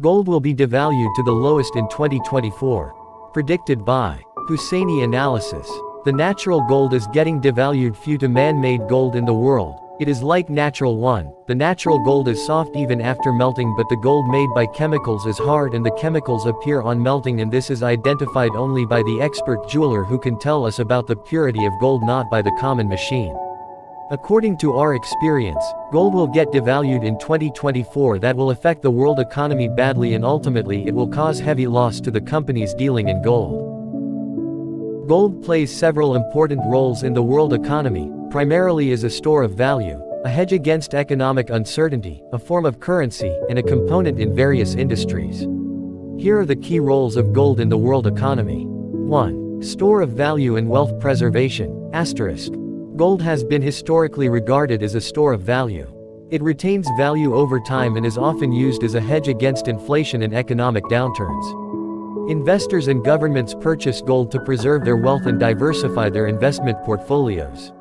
Gold will be devalued to the lowest in 2024. Predicted by Hussaini Analysis. The natural gold is getting devalued due to man-made gold in the world. It is like natural one. The natural gold is soft even after melting but the gold made by chemicals is hard and the chemicals appear on melting and this is identified only by the expert jeweler who can tell us about the purity of gold not by the common machine. According to our experience, gold will get devalued in 2024 that will affect the world economy badly and ultimately it will cause heavy loss to the companies dealing in gold. Gold plays several important roles in the world economy, primarily as a store of value, a hedge against economic uncertainty, a form of currency, and a component in various industries. Here are the key roles of gold in the world economy. 1. Store of value and wealth preservation, asterisk. Gold has been historically regarded as a store of value. It retains value over time and is often used as a hedge against inflation and economic downturns. Investors and governments purchase gold to preserve their wealth and diversify their investment portfolios.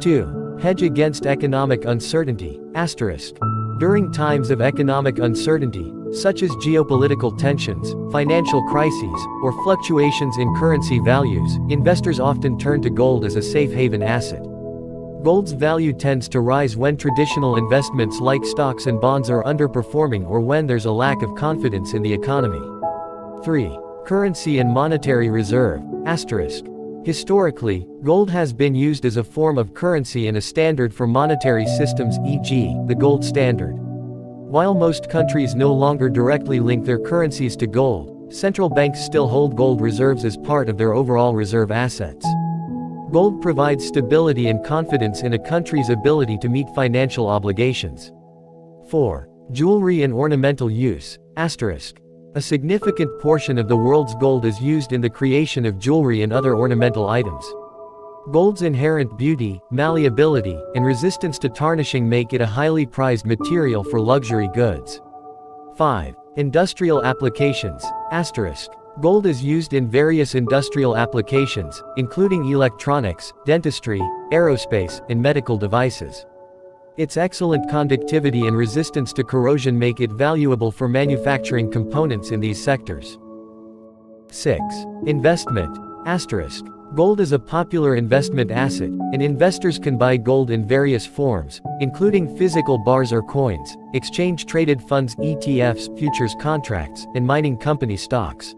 2. Hedge against economic uncertainty, asterisk. During times of economic uncertainty, such as geopolitical tensions, financial crises, or fluctuations in currency values, investors often turn to gold as a safe haven asset. Gold's value tends to rise when traditional investments like stocks and bonds are underperforming or when there's a lack of confidence in the economy. 3. Currency and monetary reserve, asterisk. Historically, gold has been used as a form of currency and a standard for monetary systems e.g., the gold standard. While most countries no longer directly link their currencies to gold, central banks still hold gold reserves as part of their overall reserve assets. Gold provides stability and confidence in a country's ability to meet financial obligations. 4. Jewelry and ornamental use, asterisk. A significant portion of the world's gold is used in the creation of jewelry and other ornamental items. Gold's inherent beauty, malleability, and resistance to tarnishing make it a highly prized material for luxury goods. 5. Industrial applications, asterisk. Gold is used in various industrial applications, including electronics, dentistry, aerospace, and medical devices. Its excellent conductivity and resistance to corrosion make it valuable for manufacturing components in these sectors. 6. Investment. Asterisk. Gold is a popular investment asset, and investors can buy gold in various forms, including physical bars or coins, exchange-traded funds ETFs, futures contracts, and mining company stocks.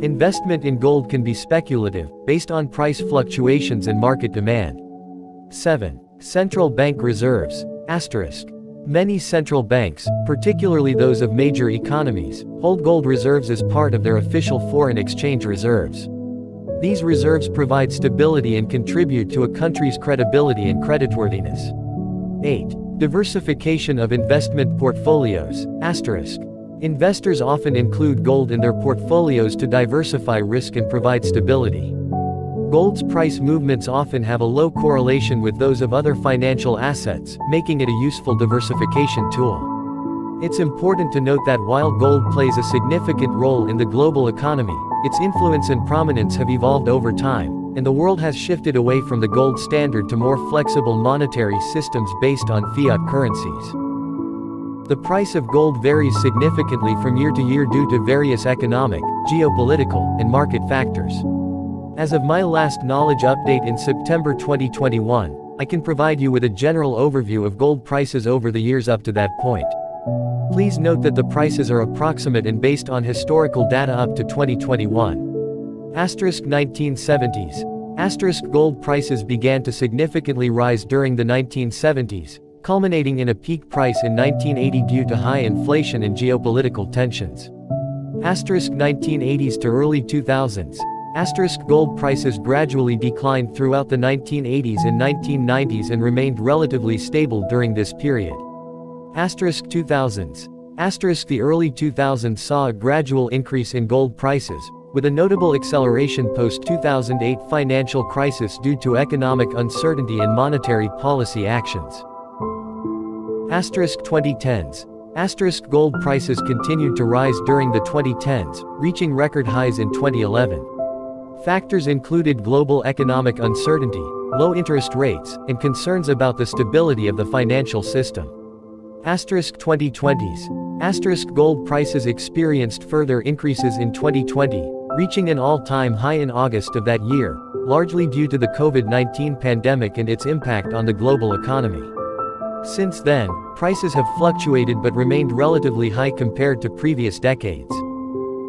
Investment in gold can be speculative, based on price fluctuations and market demand. 7. Central bank reserves. Asterisk. Many central banks, particularly those of major economies, hold gold reserves as part of their official foreign exchange reserves. These reserves provide stability and contribute to a country's credibility and creditworthiness. 8. Diversification of investment portfolios. Asterisk. Investors often include gold in their portfolios to diversify risk and provide stability. Gold's price movements often have a low correlation with those of other financial assets, making it a useful diversification tool. It's important to note that while gold plays a significant role in the global economy, its influence and prominence have evolved over time, and the world has shifted away from the gold standard to more flexible monetary systems based on fiat currencies. The price of gold varies significantly from year to year due to various economic, geopolitical, and market factors. As of my last knowledge update in September 2021, I can provide you with a general overview of gold prices over the years up to that point. Please note that the prices are approximate and based on historical data up to 2021. Asterisk 1970s. Asterisk gold prices began to significantly rise during the 1970s, culminating in a peak price in 1980 due to high inflation and geopolitical tensions. Asterisk 1980s to early 2000s. Asterisk gold prices gradually declined throughout the 1980s and 1990s and remained relatively stable during this period. Asterisk 2000s. Asterisk the early 2000s saw a gradual increase in gold prices, with a notable acceleration post-2008 financial crisis due to economic uncertainty and monetary policy actions. Asterisk 2010s. Asterisk gold prices continued to rise during the 2010s, reaching record highs in 2011. Factors included global economic uncertainty, low interest rates, and concerns about the stability of the financial system. Asterisk 2020s. Asterisk gold prices experienced further increases in 2020, reaching an all-time high in August of that year, largely due to the COVID-19 pandemic and its impact on the global economy. Since then, prices have fluctuated but remained relatively high compared to previous decades.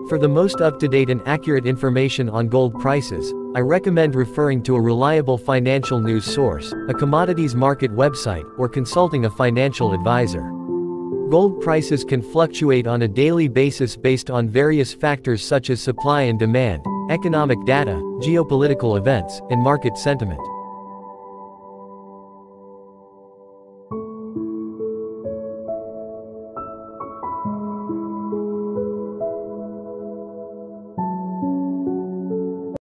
For the most up-to-date and accurate information on gold prices, I recommend referring to a reliable financial news source, a commodities market website, or consulting a financial advisor. Gold prices can fluctuate on a daily basis based on various factors such as supply and demand, economic data, geopolitical events, and market sentiment.